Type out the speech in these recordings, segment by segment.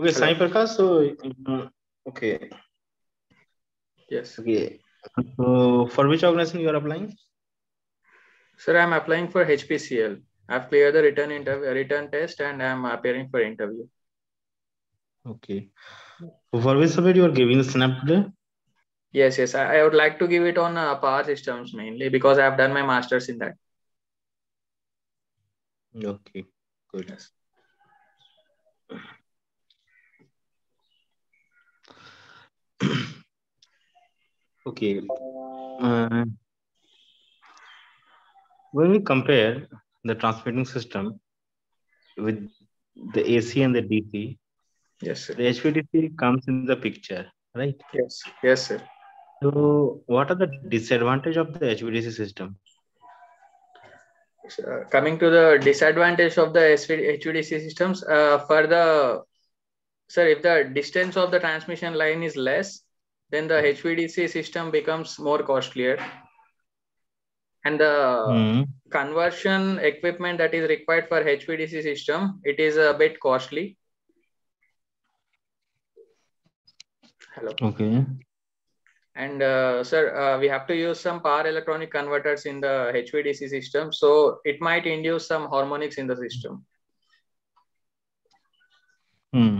Okay, Sai Prakash. So, uh, okay, Yes. okay. So, for which organization you are applying? Sir, I'm applying for HPCL. I've cleared the written interview, return test, and I'm appearing for interview. Okay. For which subject you are giving snap today? Yes, yes. I, I would like to give it on uh, power systems mainly because I've done my master's in that. Okay, good. Yes. Okay. Uh, when we compare the transmitting system with the AC and the DC, Yes, sir. the HVDC comes in the picture, right? Yes, yes, sir. So, what are the disadvantage of the HVDC system? Uh, coming to the disadvantage of the HVDC systems, uh, for the sir, if the distance of the transmission line is less, then the HVDC system becomes more costlier, and the Hmm. conversion equipment that is required for HVDC system it is a bit costly. Hello. Okay. And uh, sir, uh, we have to use some power electronic converters in the HVDC system, so it might induce some harmonics in the system. Hmm.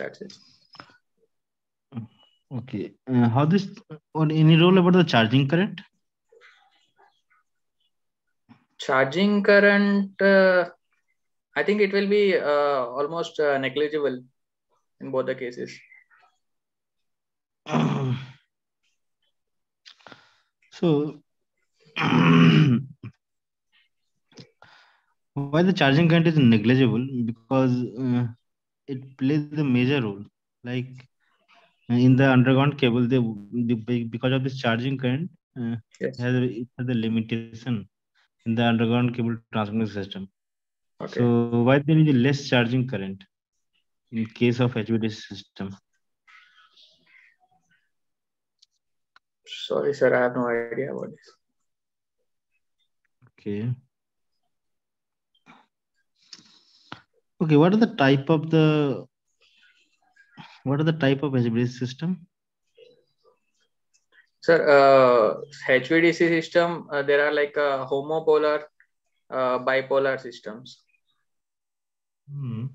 That's it. Okay. Uh, how this or any role about the charging current? Charging current, uh, I think it will be uh, almost uh, negligible in both the cases. so why the charging current is negligible because uh, it plays a major role like in the underground cable they the- because of this charging current uh, Yes. it has a, it has a limitation in the underground cable transmission system Okay. so why there is less charging current in case of HVDC system Sorry, sir, I have no idea about this. Okay. Okay, what are the type of the what are the type of HVDC system? Sir, uh, HVDC system, uh, there are like uh, homopolar, uh, bipolar systems. Hmm.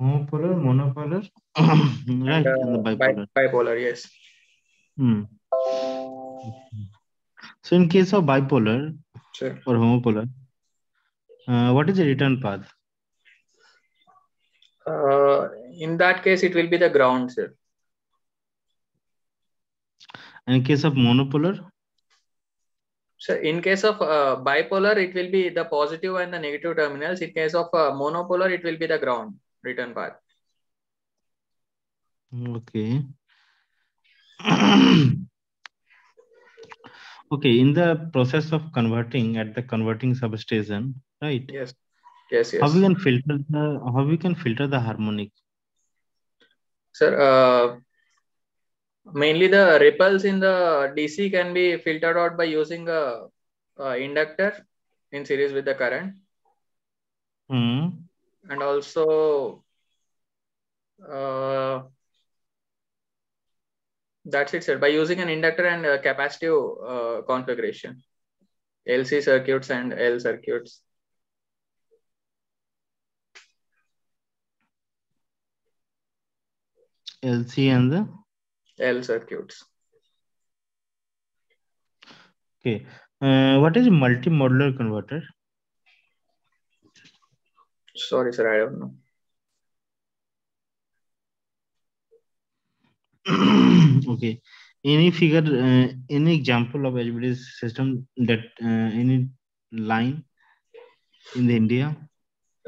Homopolar, monopolar, right, Uh, and the bi- bipolar. bipolar, yes. Hmm. So in case of bipolar Sure. or homopolar, uh, what is the return path? Uh, in that case, it will be the ground, sir. In case of monopolar, So in case of uh, bipolar, it will be the positive and the negative terminals. In case of uh, monopolar, it will be the ground return path. okay. okay, in the process of converting at the converting substation, right? Yes. Yes, yes. How we can filter the how we can filter the harmonic? Sir, uh, mainly the ripples in the DC can be filtered out by using a, uh inductor in series with the current, Hmm. and also uh, that's it, sir. By using an inductor and a capacitive uh, configuration, LC circuits and L circuits. LC and the L circuits. okay. Uh, what is multi-modular converter? Sorry, sir, I don't know. okay. Any figure, uh, any example of HVDC system that uh, any line in the India?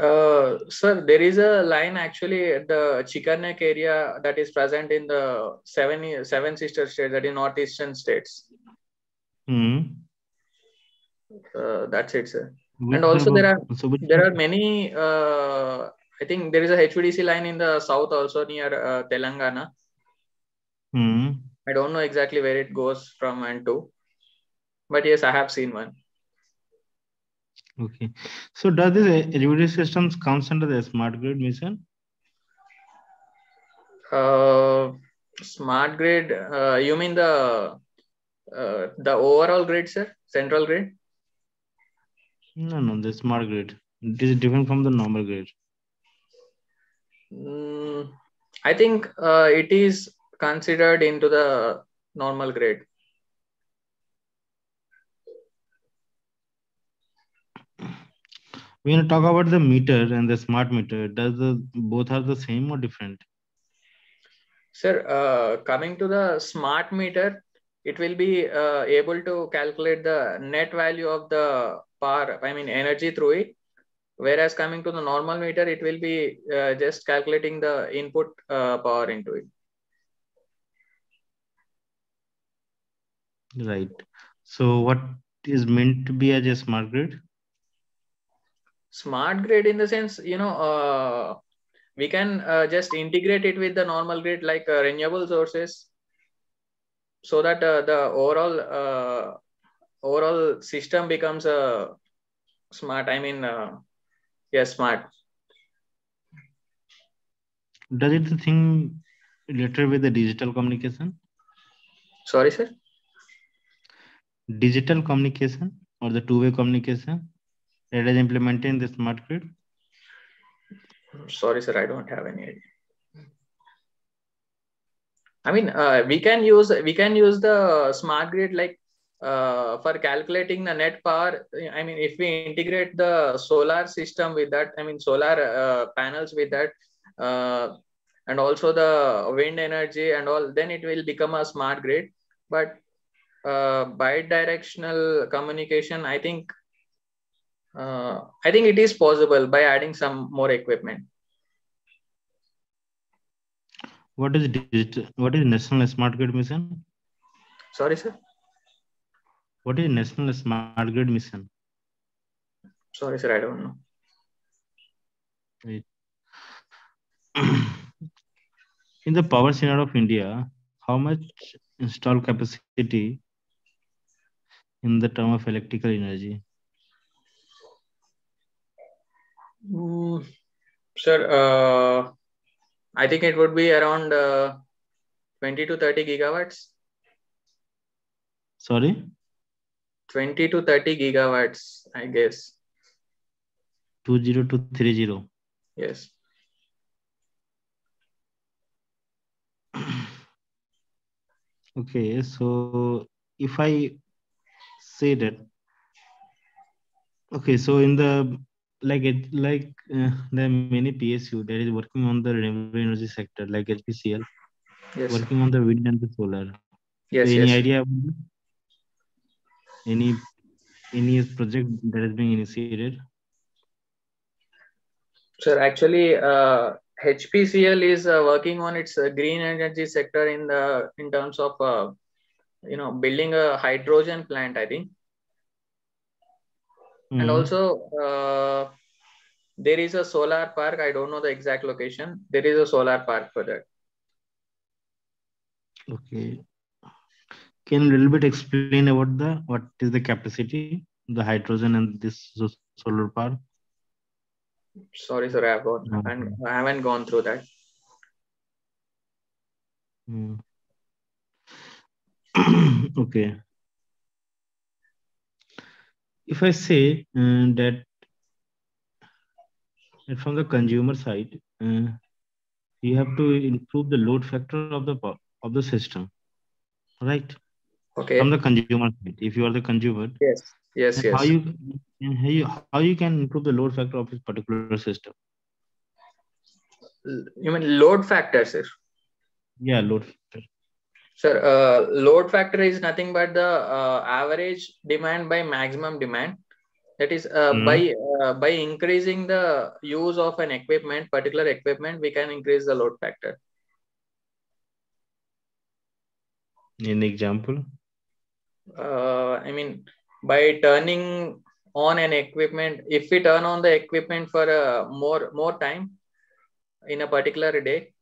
Uh, sir, there is a line actually at the Chicken's Neck area that is present in the seven seven sister states, that is northeastern states. Hmm. Uh, that's it, sir. Which And also there are so There are many. Uh, I think there is a HVDC line in the south also near uh, Telangana. Hmm. I don't know exactly where it goes from and to, but yes, I have seen one. Okay. So does this HVDC systems comes under the smart grid mission? Uh, smart grid. Uh, you mean the uh, the overall grid, sir? Central grid? No, no, the smart grid. It is different from the normal grid. Mm, I think uh, it is considered into the normal grid. When you talk about the meter and the smart meter, does the both are the same or different? Sir, uh, coming to the smart meter, it will be uh, able to calculate the net value of the power, I mean energy through it. Whereas coming to the normal meter, it will be uh, just calculating the input uh, power into it. Right. So what is meant to be as a smart grid? Smart grid in the sense, you know, uh, we can uh, just integrate it with the normal grid like uh, renewable sources so that uh, the overall uh, overall system becomes a uh, smart. I mean yes smart. Does it the thing related with the digital communication? sorry sir? Digital communication or the two-way communication that is implemented in the smart grid? sorry sir i don't have any idea. I mean uh, we can use we can use the smart grid like uh, for calculating the net power. I mean if we integrate the solar system with that i mean solar uh, panels with that uh, and also the wind energy and all then it will become a smart grid. But uh, bi-directional communication i think uh, I think it is possible by adding some more equipment. What is digital? What is National Smart Grid Mission? Sorry, sir. What is National Smart Grid Mission? Sorry, sir. I don't know. Right. In the power scenario of India, how much installed capacity in the term of electrical energy? Mm, sir, uh, I think it would be around uh, 20 to 30 gigawatts. Sorry? 20 to 30 gigawatts, I guess. 20 to 30. Yes. Okay, so if I say that, okay, so in the like it like uh, there are many PSU that is working on the renewable energy sector like HPCL, Yes. working on the wind and the solar. Yes. So any yes. idea any any project that is being initiated? Sir, actually, uh, HPCL is uh, working on its uh, green energy sector in the in terms of uh, you know building a hydrogen plant. I think. And Mhm. also uh, there is a solar park i don't know the exact location there is a solar park for that Okay. Can you a little bit explain about the what is the capacity, the hydrogen and this solar park? sorry sir i have got, No. and i haven't gone through that Hmm. okay. If I say uh, that, from the consumer side, uh, you have to improve the load factor of the of the system, right? okay From the consumer side, if you are the consumer, yes yes yes how you how you how you can improve the load factor of this particular system? you mean load factor sir Yeah, load factor. Sir uh, load factor is nothing but the uh, average demand by maximum demand that is uh, Mhm. by uh, by increasing the use of an equipment particular equipment we can increase the load factor An example. uh, I mean, by turning on an equipment, if we turn on the equipment for a more more time in a particular day,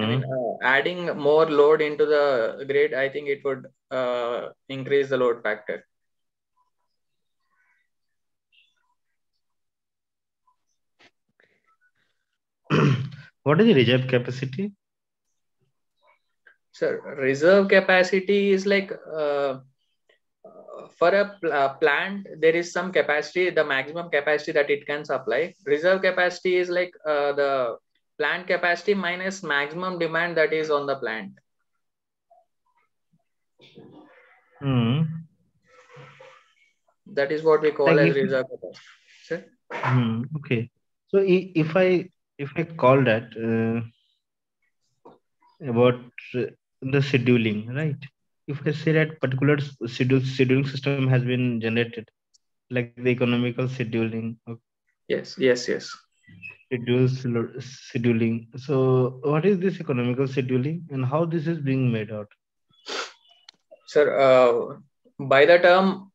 I mean, Mhm. uh, adding more load into the grid, I think it would uh, increase the load factor. What is the reserve capacity? Sir, reserve capacity is like uh, for a uh, plant, there is some capacity, the maximum capacity that it can supply. Reserve capacity is like uh, the plant capacity minus maximum demand that is on the plant. Hmm. That is what we call Like as if- reserve capacity. Sir? Hmm. Okay. So if I if I call that uh, about uh, the scheduling, right? If I say that particular schedule scheduling system has been generated, like the economical scheduling, or Yes, yes, yes. Schedule scheduling. So what is this economical scheduling and how this is being made out? Sir, uh, by the term,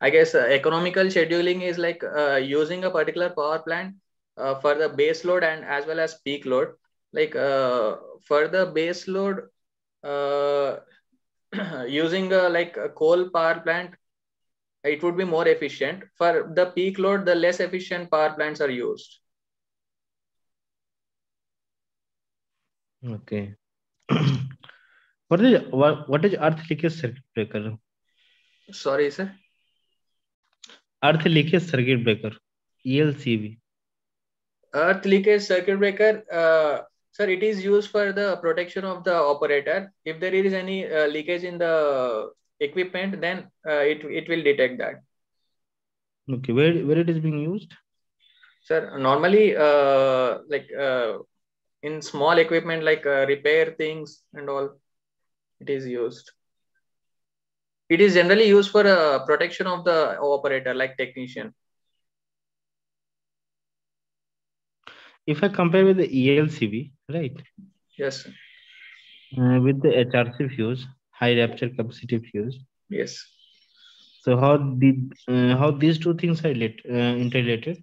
I guess uh, economical scheduling is like uh, using a particular power plant uh, for the base load and as well as peak load. Like uh, for the base load, uh, using a, like a coal power plant, it would be more efficient. For the peak load, the less efficient power plants are used. Okay. what is what, what is earth leakage circuit breaker? Sorry, sir. Earth leakage circuit breaker, ELCB. Earth leakage circuit breaker, uh, sir, it is used for the protection of the operator. If there is any uh, leakage in the equipment, then uh, it, it will detect that. Okay, where where it is being used? Sir, normally, uh, like uh, in small equipment, like uh, repair things and all, it is used. It is generally used for uh, protection of the operator, like technician. If I compare with the ELCB, right, Yes, uh, with the HRC fuse, high rupture capacity fuse. yes. So how did uh, how these two things are relate, uh, interrelated?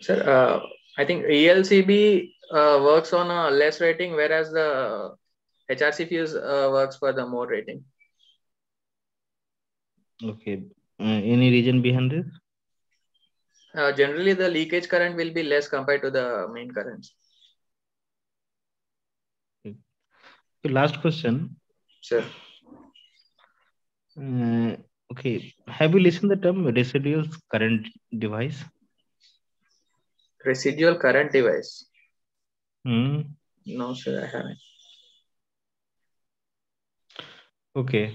Sir, uh, I think ELCB uh, works on a less rating, whereas the HRC fuse uh, works for the more rating. Okay, uh, any reason behind this? Uh, generally, the leakage current will be less compared to the main currents. Okay, last question. Sir, Uh, okay, have you listened the term residual current device? Residual current device. Hmm. No, sir, I haven't. Okay.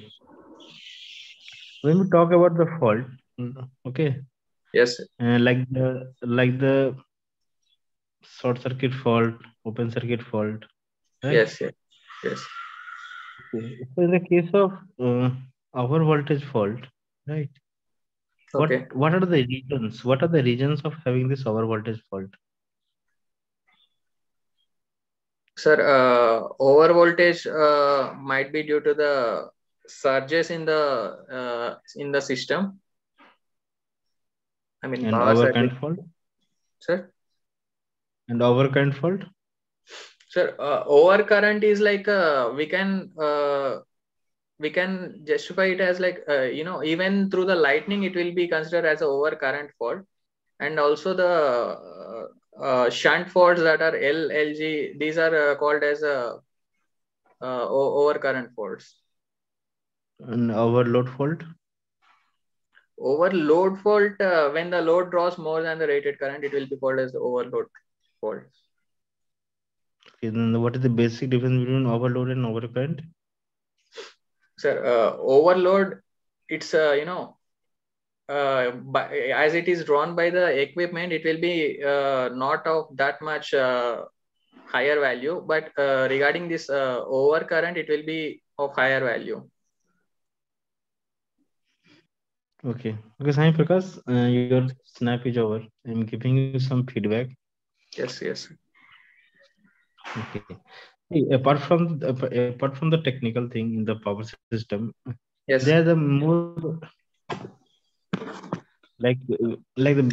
When we talk about the fault, mm, okay, Yes, sir. uh, like the like the short circuit fault, open circuit fault, right? yes, yes, yes. Okay. So in the case of uh, over voltage fault, right? What Okay. what are the reasons? What are the reasons of having this over voltage fault? Sir, uh, over voltage uh, might be due to the surges in the uh, in the system. I mean, And power circuit. overcurrent fault? Sir, And overcurrent fault? sir, uh, overcurrent is like uh, we can uh, we can justify it as like uh, you know even through the lightning it will be considered as a overcurrent fault, and also the uh, uh, shunt faults that are llg these are uh, called as a uh, o- overcurrent faults. And overload fault? Overload fault, uh, when the load draws more than the rated current, it will be called as the overload fault. Okay, then what is the basic difference between overload and overcurrent? Sir, uh, overload, it's, uh, you know, uh, by, as it is drawn by the equipment, it will be uh, not of that much uh, higher value. But uh, regarding this uh, overcurrent, it will be of higher value. Okay. Okay, Sai Prakash, uh, your snap is over. I'm giving you some feedback. Yes, yes. Okay. Apart from ap- apart from the technical thing in the power system, Yes. there are the more like like the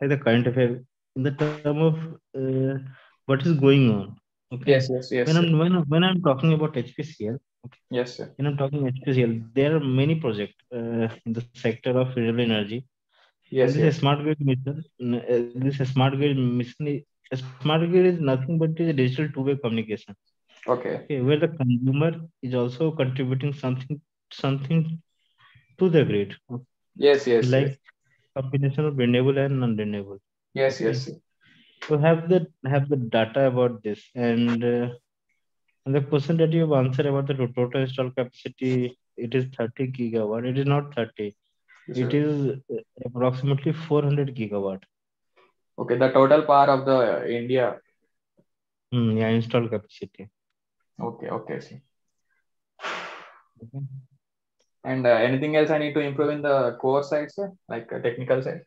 like the current affair in the term of uh, what is going on. Okay. Yes, yes, yes. When. I'm when, when I'm talking about HPCL, Yes, sir. when I'm talking HPCL, there are many projects uh, in the sector of renewable energy. Yes, this yes. smart grid mission, uh, this smart grid mission, a smart grid is nothing but a digital two-way communication. Okay. Okay, where the consumer is also contributing something something to the grid. Yes, yes. like yes. combination of renewable and non-renewable. Yes, yes. So have the have the data about this and, uh, and the question that you've answered about the total installed capacity, it is 30 gigawatt. It is not 30. Yes, It sir. is uh, approximately 400 gigawatt. Okay, the total power of the uh, India. Hmm, yeah, installed capacity. Okay, okay. sir. Okay. And uh, anything else I need to improve in the core side, sir? Like uh, technical side?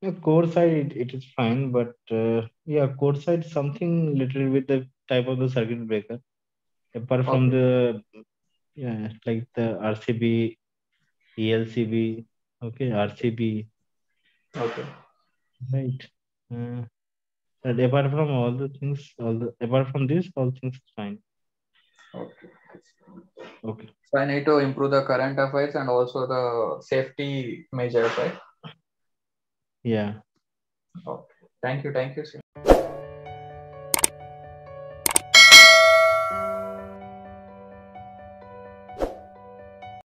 Yeah, core side it, it is fine, but uh, yeah, core side something little with the type of the circuit breaker. Apart from the yeah, like the RCB, ELCB, okay, RCB, Okay. Right. Uh, and apart from all the things, all the apart from this, all things is fine. Okay. Okay. So I need to improve the current affairs and also the safety measures, right? Yeah. Okay. Thank you. Thank you, sir.